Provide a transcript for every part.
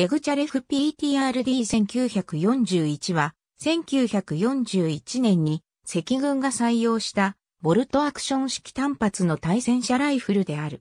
デグチャレフ PTRD1941 は、1941年に赤軍が採用したボルトアクション式単発の対戦車ライフルである。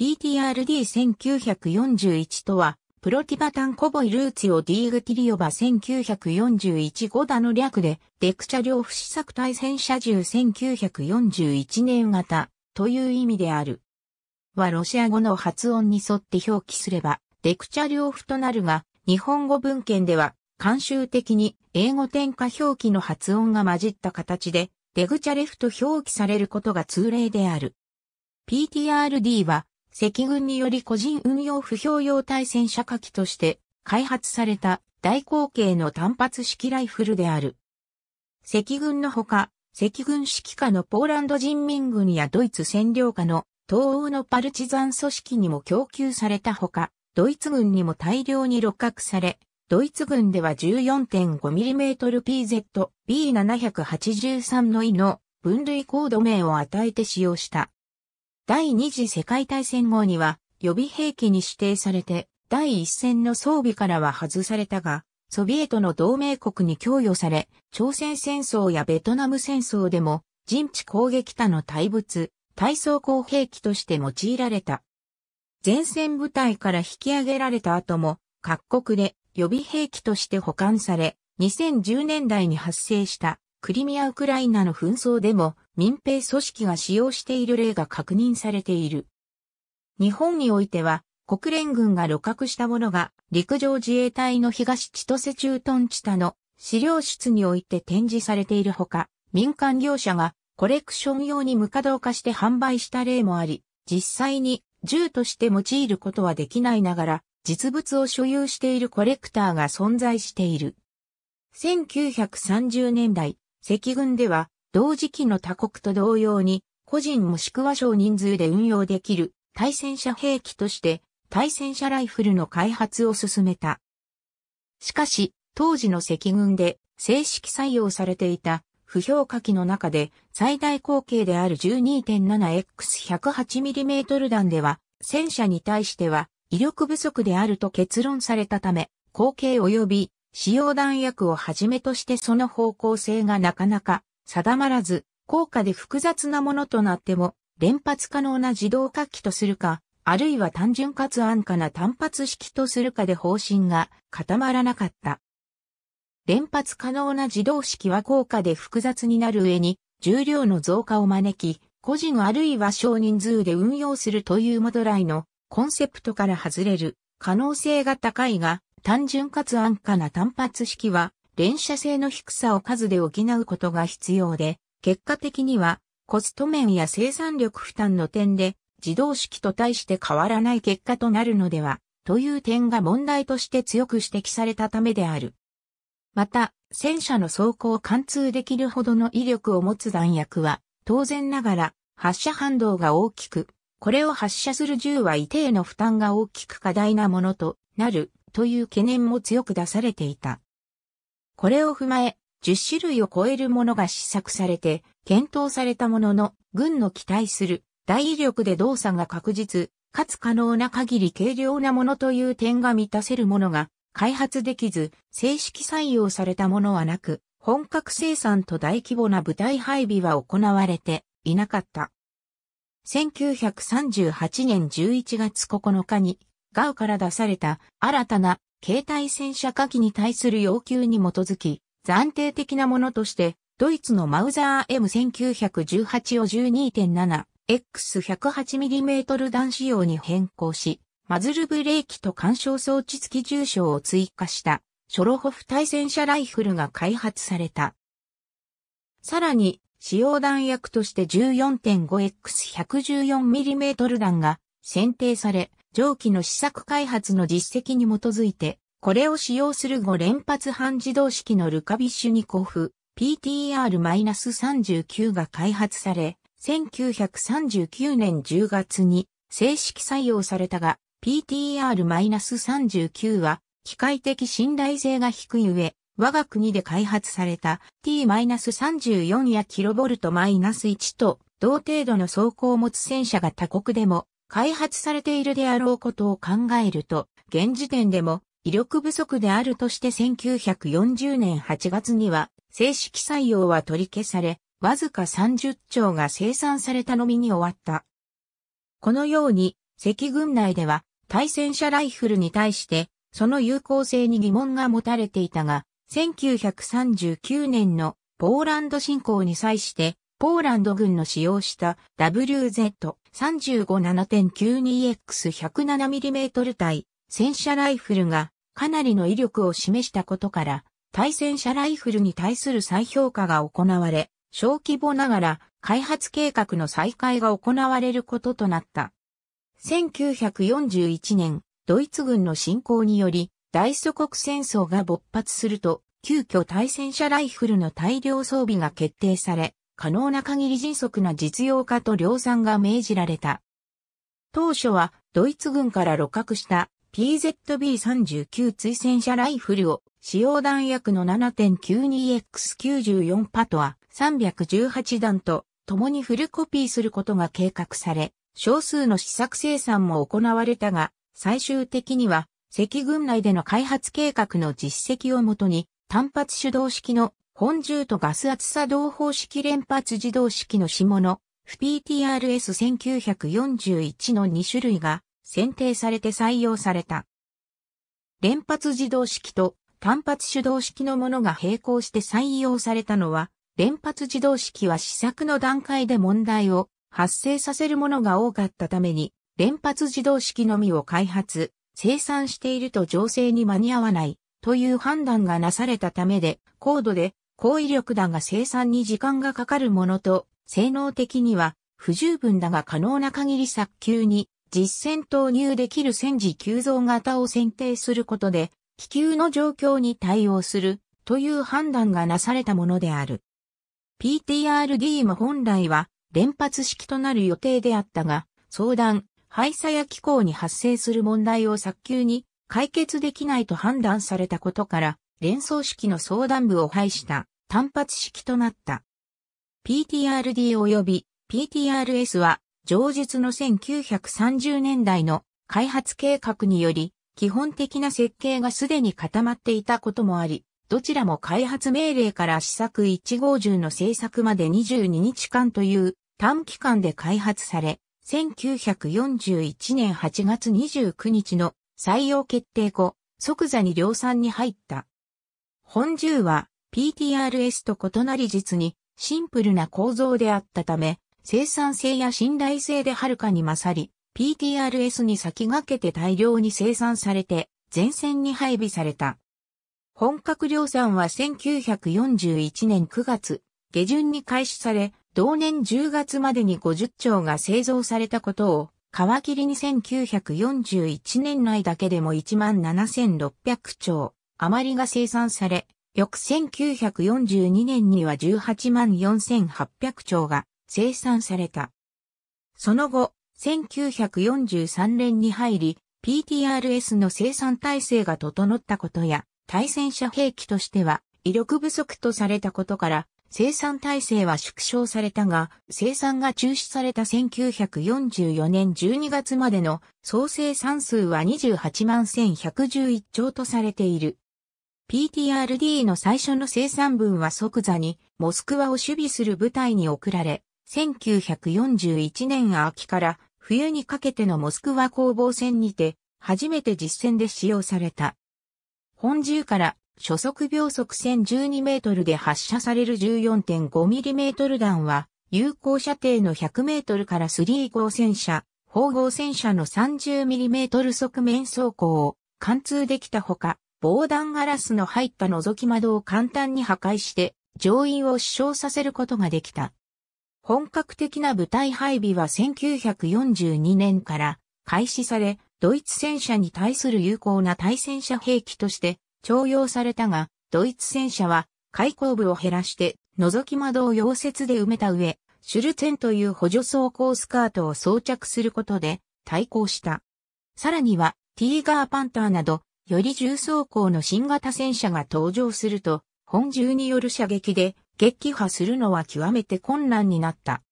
PTRD1941 とは、プロティバタンコボイルーツィオディーグティリオバ1941ゴダの略で、デクチャ両不試作対戦車銃1941年型という意味である。はロシア語の発音に沿って表記すれば、デクチャ両不となるが、日本語文献では、慣習的に英語転化表記の発音が混じった形で、デグチャレフと表記されることが通例である。PTRD は、赤軍により個人運用不評用対戦車火器として開発された大口径の単発式ライフルである。赤軍のほか、赤軍指揮下のポーランド人民軍やドイツ占領下の東欧のパルチザン組織にも供給されたほか、ドイツ軍にも大量に六角され、ドイツ軍では 14.5mm PZ B783 のイの分類コード名を与えて使用した。第二次世界大戦後には予備兵器に指定されて第一線の装備からは外されたが、ソビエトの同盟国に供与され、朝鮮戦争やベトナム戦争でも陣地攻撃他の対物、対装甲兵器として用いられた。前線部隊から引き上げられた後も各国で予備兵器として保管され、2010年代に発生したクリミア・ウクライナの紛争でも民兵組織が使用している例が確認されている。日本においては国連軍が露獲したものが陸上自衛隊の東千歳駐屯地下の資料室において展示されているほか、民間業者がコレクション用に無稼働化して販売した例もあり、実際に銃として用いることはできないながら、実物を所有しているコレクターが存在している。1930年代、赤軍では同時期の他国と同様に個人もしくは少人数で運用できる対戦車兵器として対戦車ライフルの開発を進めた。しかし、当時の赤軍で正式採用されていた不評価機の中で最大口径である 12.7X108mm 弾では戦車に対しては威力不足であると結論されたため、口径及び使用弾薬をはじめとしてその方向性がなかなか定まらず、高価で複雑なものとなっても、連発可能な自動火器とするか、あるいは単純かつ安価な単発式とするかで方針が固まらなかった。連発可能な自動式は高価で複雑になる上に、重量の増加を招き、個人あるいは少人数で運用するというモドライのコンセプトから外れる可能性が高いが、単純かつ安価な単発式は、連射性の低さを数で補うことが必要で、結果的には、コスト面や生産力負担の点で、自動式と対して変わらない結果となるのでは、という点が問題として強く指摘されたためである。また、戦車の走行を貫通できるほどの威力を持つ弾薬は、当然ながら、発射反動が大きく、これを発射する銃は一定の負担が大きく過大なものとなるという懸念も強く出されていた。これを踏まえ、10種類を超えるものが試作されて、検討されたものの、軍の期待する大威力で動作が確実、かつ可能な限り軽量なものという点が満たせるものが開発できず、正式採用されたものはなく、本格生産と大規模な部隊配備は行われていなかった。1938年11月9日に、ガウから出された新たな携帯戦車火器に対する要求に基づき、暫定的なものとして、ドイツのマウザー M1918 を 12.7X108mm 弾仕様に変更し、マズルブレーキと干渉装置付き重傷を追加したショロホフ対戦車ライフルが開発された。さらに使用弾薬として 14.5X114mm 弾が選定され、上記の試作開発の実績に基づいて、これを使用する5連発半自動式のルカビッシュニコフ PTR-39 が開発され、1939年10月に正式採用されたが、PTR-39 は機械的信頼性が低い上、我が国で開発された T-34 や kV-1 と同程度の走行を持つ戦車が他国でも開発されているであろうことを考えると、現時点でも威力不足であるとして1940年8月には正式採用は取り消され、わずか30丁が生産されたのみに終わった。このように、赤軍内では対戦車ライフルに対してその有効性に疑問が持たれていたが、1939年のポーランド侵攻に際して、ポーランド軍の使用した WZ35-7.92X107mm 対戦車ライフルがかなりの威力を示したことから、対戦車ライフルに対する再評価が行われ、小規模ながら開発計画の再開が行われることとなった。1941年、ドイツ軍の侵攻により大祖国戦争が勃発すると、急遽対戦車ライフルの大量装備が決定され、可能な限り迅速な実用化と量産が命じられた。当初はドイツ軍から露獲した PZB39 追戦車ライフルを使用弾薬の 7.92X94 パトア318弾と共にフルコピーすることが計画され、少数の試作生産も行われたが、最終的には、赤軍内での開発計画の実績をもとに、単発手動式の本重とガス圧作動方式連発自動式の下の FPTRS1941 の2種類が選定されて採用された。連発自動式と単発手動式のものが並行して採用されたのは、連発自動式は試作の段階で問題を発生させるものが多かったために、連発自動式のみを開発、生産していると情勢に間に合わないという判断がなされたためで、高度で高威力だが生産に時間がかかるものと、性能的には不十分だが可能な限り早急に実戦投入できる戦時急増型を選定することで、気球の状況に対応するという判断がなされたものである。PTRD も本来は連発式となる予定であったが、相談、廃車や気候に発生する問題を早急に解決できないと判断されたことから、連想式の相談部を廃した単発式となった。PTRD 及び PTRS は上述の1930年代の開発計画により基本的な設計がすでに固まっていたこともあり、どちらも開発命令から試作1号銃の製作まで22日間という短期間で開発され、1941年8月29日の採用決定後、即座に量産に入った。本銃は PTRS と異なり実にシンプルな構造であったため、生産性や信頼性ではるかに勝り、PTRS に先駆けて大量に生産されて、前線に配備された。本格量産は1941年9月、下旬に開始され、同年10月までに50丁が製造されたことを、皮切りに1941年内だけでも17,600丁余りが生産され、翌1942年には184,800丁が生産された。その後、1943年に入り、PTRS の生産体制が整ったことや、対戦車兵器としては威力不足とされたことから、生産体制は縮小されたが、生産が中止された1944年12月までの総生産数は28万1111兆とされている。PTRD の最初の生産分は即座にモスクワを守備する部隊に送られ、1941年秋から冬にかけてのモスクワ攻防戦にて初めて実戦で使用された。本銃から初速秒速1012メートルで発射される 14.5mm 弾は、有効射程の100メートルから3号戦車、砲号戦車の 30mm 側面走行を貫通できたほか、防弾ガラスの入った覗き窓を簡単に破壊して、乗員を死傷させることができた。本格的な部隊配備は1942年から開始され、ドイツ戦車に対する有効な対戦車兵器として徴用されたが、ドイツ戦車は開口部を減らして覗き窓を溶接で埋めた上、シュルツェンという補助走行スカートを装着することで対抗した。さらには、ティーガーパンターなど、より重装甲の新型戦車が登場すると、本銃による射撃で撃破するのは極めて困難になった。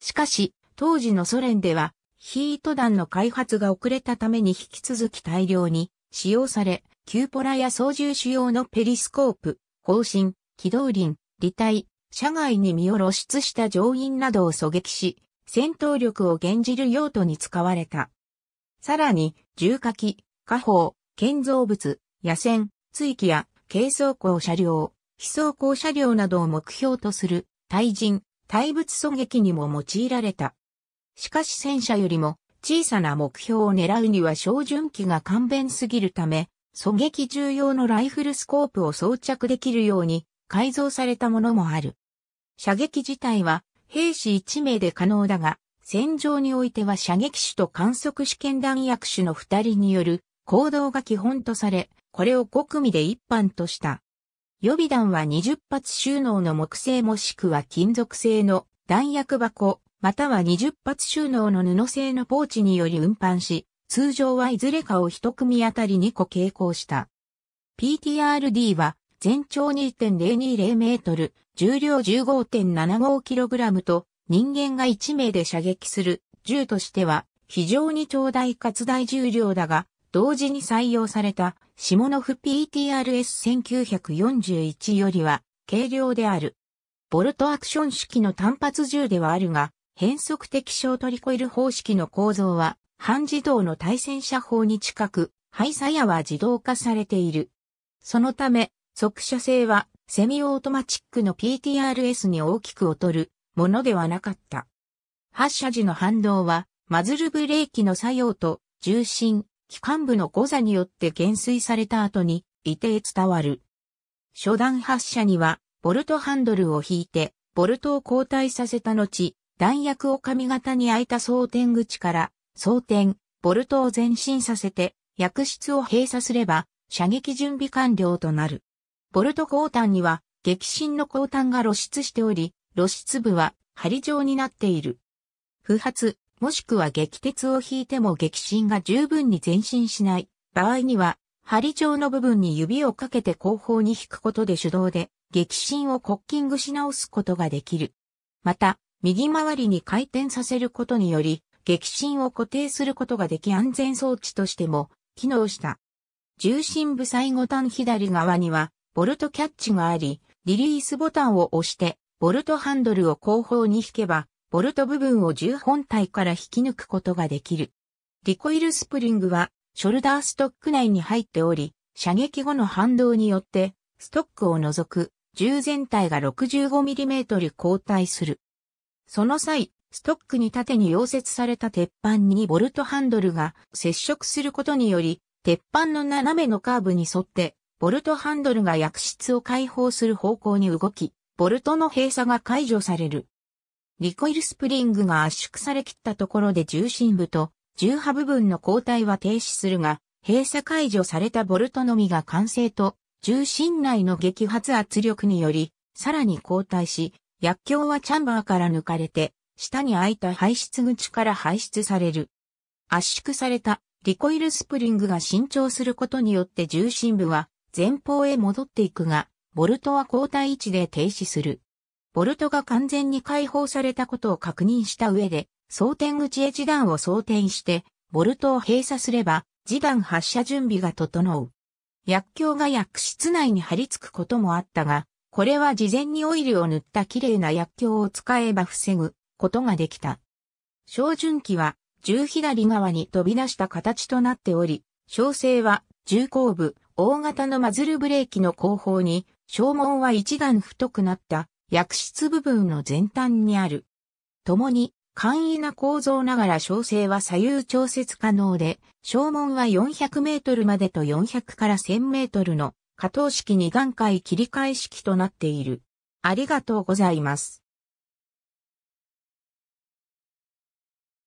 しかし、当時のソ連では、ヒート弾の開発が遅れたために引き続き大量に使用され、キューポラや操縦手用のペリスコープ、方針、機動輪、離体、車外に身を露出した乗員などを狙撃し、戦闘力を減じる用途に使われた。さらに、重火器、火砲、建造物、野戦、追記や軽装甲車両、非装甲車両などを目標とする対人、対物狙撃にも用いられた。しかし戦車よりも小さな目標を狙うには照準器が簡便すぎるため、狙撃重要のライフルスコープを装着できるように改造されたものもある。射撃自体は兵士1名で可能だが、戦場においては射撃手と観測試験弾薬手の2人による行動が基本とされ、これを5組で一般とした。予備弾は20発収納の木製もしくは金属製の弾薬箱、または20発収納の布製のポーチにより運搬し、通常はいずれかを一組あたり2個傾向した。PTRD は全長2.020メートル、重量 15.75kg と人間が1名で射撃する銃としては非常に長大かつ大重量だが、同時に採用されたシモノフ PTRS1941 よりは軽量である。ボルトアクション式の単発銃ではあるが、変則的ショートリコイル方式の構造は半自動の対戦車砲に近く、配サヤは自動化されている。そのため、速射性はセミオートマチックの PTRS に大きく劣るものではなかった。発射時の反動は、マズルブレーキの作用と重心、機関部の誤差によって減衰された後に、いて伝わる。初段発射には、ボルトハンドルを引いて、ボルトを交代させた後、弾薬を上型に開いた装填口から、装填、ボルトを前進させて、薬室を閉鎖すれば、射撃準備完了となる。ボルト交換には、激震の交換が露出しており、露出部は針状になっている。不発、もしくは撃鉄を引いても激震が十分に前進しない場合には、針状の部分に指をかけて後方に引くことで手動で激震をコッキングし直すことができる。また、右回りに回転させることにより、激震を固定することができ安全装置としても機能した。重心部最後端左側には、ボルトキャッチがあり、リリースボタンを押して、ボルトハンドルを後方に引けば、ボルト部分を銃本体から引き抜くことができる。リコイルスプリングは、ショルダーストック内に入っており、射撃後の反動によって、ストックを除く、銃全体が 65mm 交代する。その際、ストックに縦に溶接された鉄板にボルトハンドルが接触することにより、鉄板の斜めのカーブに沿って、ボルトハンドルが薬室を開放する方向に動き、ボルトの閉鎖が解除される。リコイルスプリングが圧縮されきったところで重心部と重波部分の交代は停止するが、閉鎖解除されたボルトのみが完成と重心内の激発圧力により、さらに交代し、薬莢はチャンバーから抜かれて、下に開いた排出口から排出される。圧縮されたリコイルスプリングが伸長することによって重心部は前方へ戻っていくが、ボルトは交代位置で停止する。ボルトが完全に解放されたことを確認した上で、装填口へ示弾を装填して、ボルトを閉鎖すれば、示弾発射準備が整う。薬莢が薬室内に貼り付くこともあったが、これは事前にオイルを塗った綺麗な薬莢を使えば防ぐことができた。照準器は銃左側に飛び出した形となっており、小生は銃後部、大型のマズルブレーキの後方に、小門は一段太くなった薬室部分の前端にある。共に簡易な構造ながら小生は左右調節可能で、小門は400メートルまでと400から1000メートルの加藤式二段階切り替え式となっている。ありがとうございます。